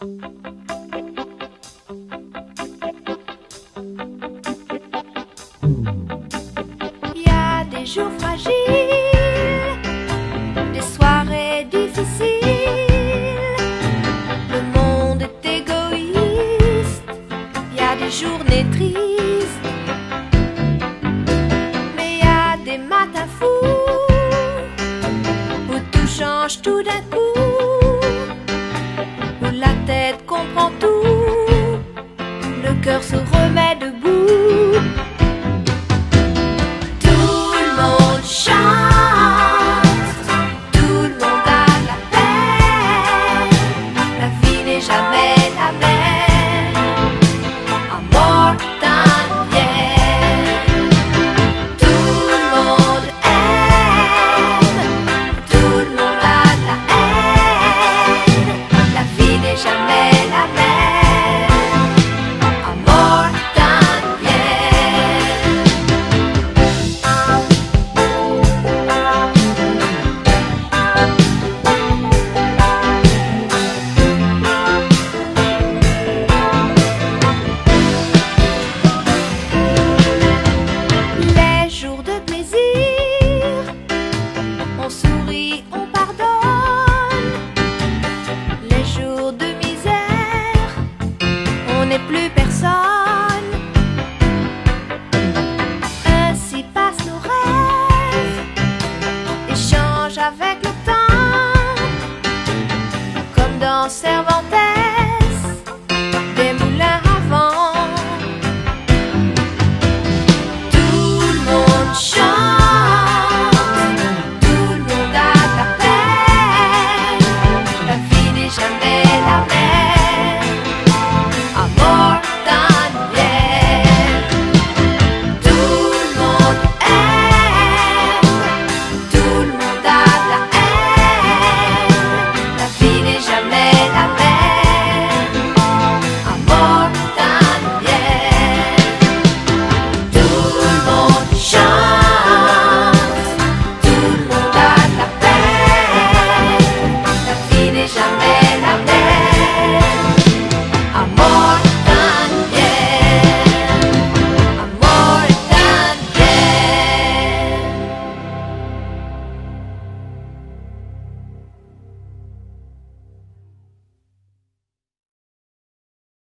Il y a des jours fragiles, des soirées difficiles. Le monde est égoïste, il y a des journées tristes. Mais il y a des matins fous où tout change tout d'un coup. voltar.